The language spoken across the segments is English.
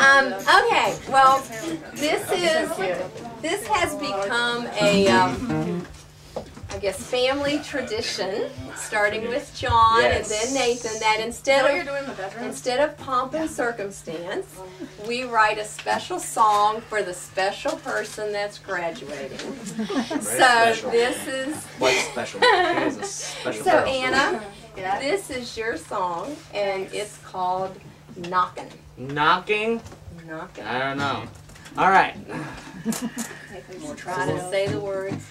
Um, okay, well, this is, this has become a, um, I guess, family tradition, starting with John and then Nathan, that instead of, doing in the bedroom? instead of pomp and circumstance, we write a special song for the special person that's graduating. So special. this is, Quite special. It is a special so girl. Anna, Yeah. this is your song, and it's called Knockin'. Knocking? Knockin'. I don't know. All right. Try to say the words.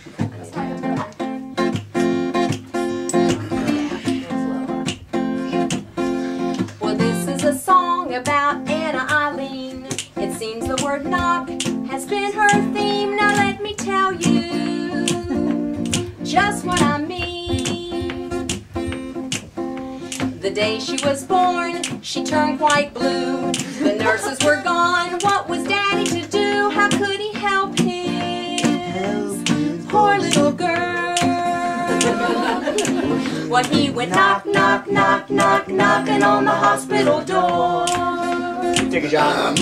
Well, this is a song about Anna Eileen. It seems the word knock has been her theme. Now let me tell you just what I mean. The day she was born, she turned quite blue. The nurses were gone. What was Daddy to do? How could he help his poor little girl? Well, he went knock, knock, knock, knock, knocking on the hospital door. Take a job.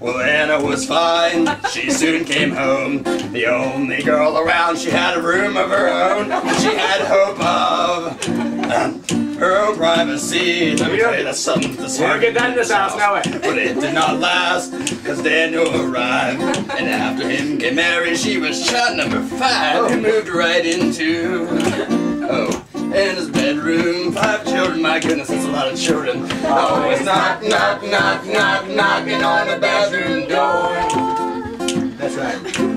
Well, Anna was fine. She soon came home. The only girl around. She had a room of her own. She had hope of her own privacy. Let me tell you, that's something that's hard get that in this house, no way. But it did not last, cause Daniel arrived. And after him came Mary. She was child number five. Who oh. moved right into, oh, Anna's bedroom. Five children, my goodness, that's a lot of children. Always knock, knock, knock, knock, knocking on the bedroom door. That's right.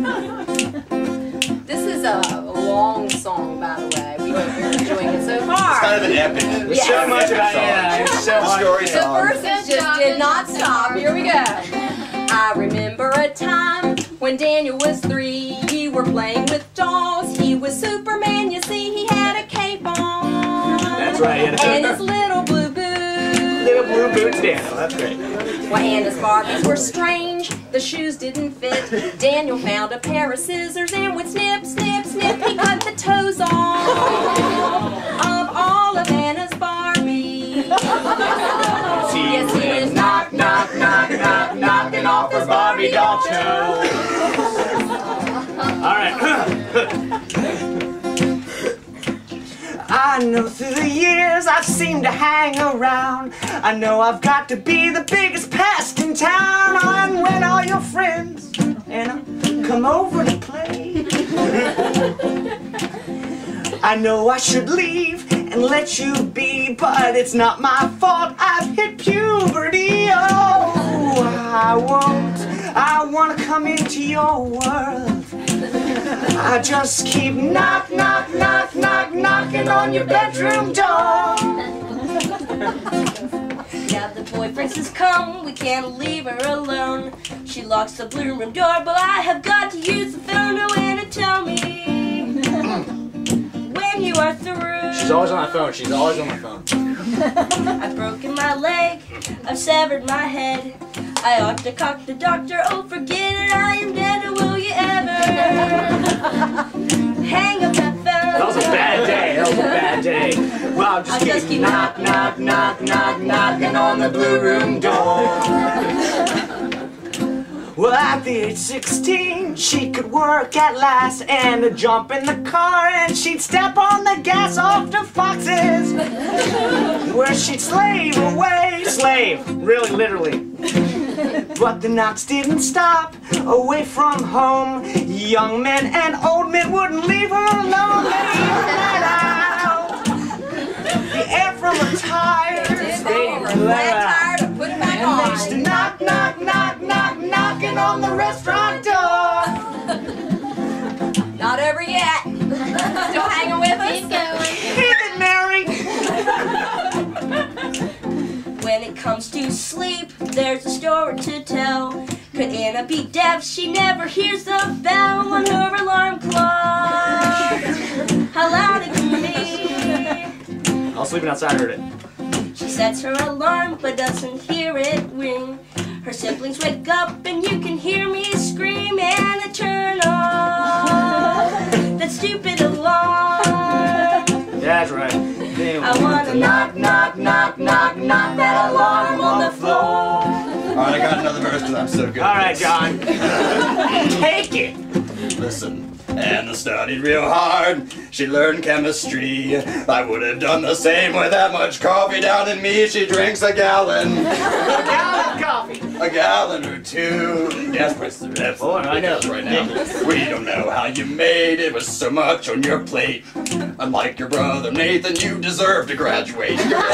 Kind of an epic. There's so much about Anna. There's so The much. story The verses just did not stop. Here we go. I remember a time when Daniel was three. We were playing with dolls. He was Superman, you see, he had a cape on. That's right. He had And a his little blue boots. little blue boots Daniel. That's great. Well, Anna's Barbies were strange. The shoes didn't fit. Daniel found a pair of scissors and would snip, snip, snip. He cut the toes off of all of Anna's Barbies. Yes, he was knock, knock, knock, knock, knocking off her Barbie doll toe. All right. I know through the years I've seemed to hang around. I know I've got to be the biggest pest in town. And when all your friends and come over to play, I know I should leave and let you be, but it's not my fault. I've hit puberty. Oh, I won't. I wanna come into your world. I just keep knock, knock, knock, knock, knocking on your bedroom door. Now the boyfriend has come, we can't leave her alone. She locks the blue room door, but I have got to use the phone win to tell me when you are through. She's always on my phone. She's always on my phone. I've broken my leg, I've severed my head. I ought to cock the doctor, oh forget it, I am dead, or will you ever hang up that phone? That was a bad day. That was a bad day. Well, just I'll keep, just keep knock, knock, knock, knock, knocking on the blue room door. Well, at the age 16, she could work at last and jump in the car and she'd step on the gas off to Fox's, where she'd slave away. Slave, really, literally. But the knocks didn't stop away from home. Young men and old men wouldn't leave her alone. Knocking on the restaurant door. Not over yet. Still hanging with us? Hit it, Mary. When it comes to sleep, there's a story to tell. Could Anna be deaf? She never hears the bell on her alarm clock. How loud it can be. I was sleeping outside, I heard it. She sets her alarm but doesn't hear it ring. Her siblings wake up and you can hear me scream and I turn off that stupid alarm. That's right. I wanna knock, knock, knock, knock, knock that alarm on the floor. first because I'm so good. All at right, this. John. Take it. Listen. Anna studied real hard. She learned chemistry. I would have done the same with that much coffee down in me. She drinks a gallon, A gallon of coffee. a gallon or two. Gas prices are absolutely Oh, I know. right now. We don't know how you made it with so much on your plate. Unlike your brother Nathan, you deserve to graduate. You're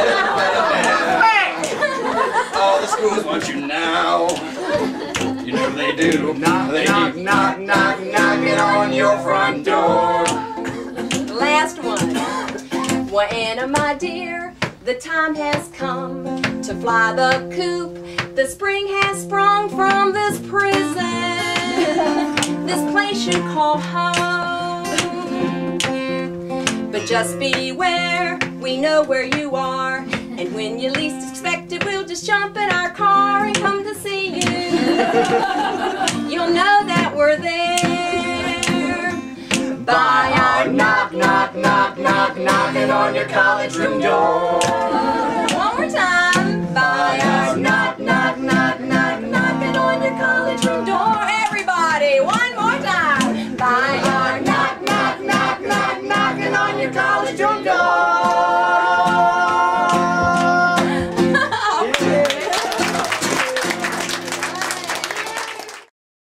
Hey! All the schools want you now. You know they do. Knock, they knock, keep knock, knock, knocking on your front door. Last one. Well, Anna, my dear, the time has come to fly the coop. The spring has sprung from this prison, this place you call home. But just beware, we know where you are. And when you least expect it, we'll just jump in our car You'll know that we're there. By our knock, knock, knock, knock, knocking on your college room door. One more time. By our